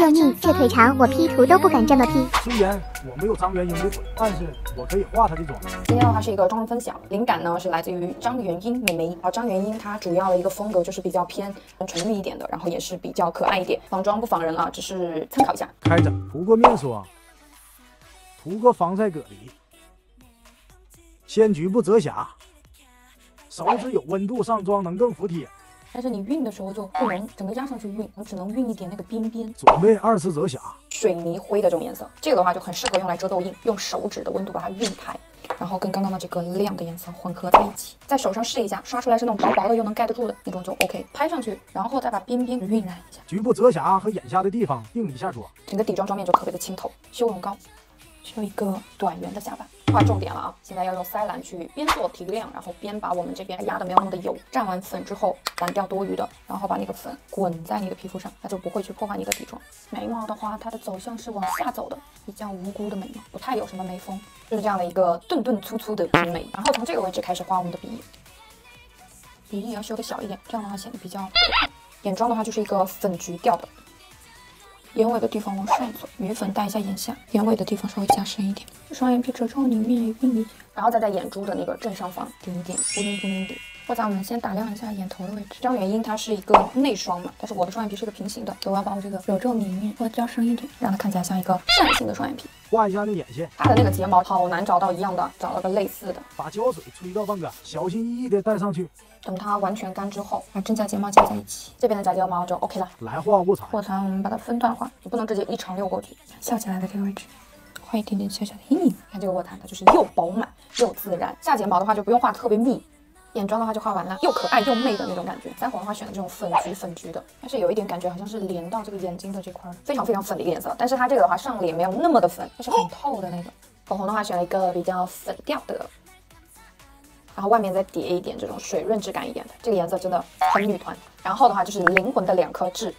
救命！这腿长，我 P 图都不敢这么 P。虽然我没有张元英的腿，但是我可以画她的妆。今天的话是一个妆容分享，灵感呢是来自于张元英美眉。而张元英她主要的一个风格就是比较偏纯欲一点的，然后也是比较可爱一点。仿妆不仿人啊，只是参考一下。开整，涂个面霜，涂个防晒隔离，先局部遮瑕，手指有温度，上妆能更服帖。但是你晕的时候就不能整个压上去晕，你只能晕一点那个边边。准备二次遮瑕，水泥灰的这种颜色，这个的话就很适合用来遮痘印，用手指的温度把它晕开，然后跟刚刚的这个亮的颜色混合在一起，在手上试一下，刷出来是那种薄薄的又能盖得住的那种就 OK。拍上去，然后再把边边晕染一下，局部遮瑕和眼下的地方定一下妆，整个底妆妆面就特别的清透。修容膏，修一个短圆的下巴。画重点了啊！现在要用腮蓝去边做提亮，然后边把我们这边压的没有那么的油。蘸完粉之后，蓝掉多余的，然后把那个粉滚在你的皮肤上，那就不会去破坏你的底妆。眉毛的话，它的走向是往下走的，比较无辜的眉毛，不太有什么眉峰，就是这样的一个顿顿粗粗的平眉。然后从这个位置开始画我们的鼻翼，鼻翼要修的小一点，这样的话显得比较。眼妆的话就是一个粉橘调的。眼尾的地方往上走，余粉带一下眼下，眼尾的地方稍微加深一点，双眼皮褶皱里面也晕一下，然后再在眼珠的那个正上方点一点布灵布灵底。或者我们先打量一下眼头的位置。张元英它是一个内双嘛，但是我的双眼皮是个平行的，所以我要把我这个褶皱里面画加深一点，让它看起来像一个扇形的双眼皮。画一下那眼线，它的那个睫毛好难找到一样的，找了个类似的。把胶水吹到半干，小心翼翼的带上去。等它完全干之后，把真假睫毛夹在一起，这边的假睫毛就 OK 了。来画卧蚕，卧蚕我们把它分段画，你不能直接一长溜过去。笑起来的这个位置，画一点点小小的阴影。看这个卧蚕，它就是又饱满又自然。下睫毛的话就不用画特别密。眼妆的话就画完了，又可爱又媚的那种感觉。腮红的话选的这种粉橘粉橘的，但是有一点感觉好像是连到这个眼睛的这块，非常非常粉的一个颜色。但是它这个的话上脸没有那么的粉，它是很透的那种。口红的话选了一个比较粉调的，然后外面再叠一点这种水润质感一点的，这个颜色真的很女团。然后的话就是灵魂的两颗痣，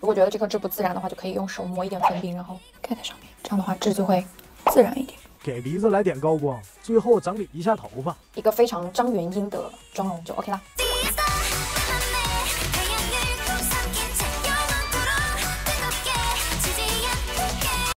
如果觉得这颗痣不自然的话，就可以用手抹一点粉饼，然后盖在上面，这样的话痣就会自然一点。给鼻子来点高光，最后整理一下头发，一个非常张元英的妆容就 OK 啦。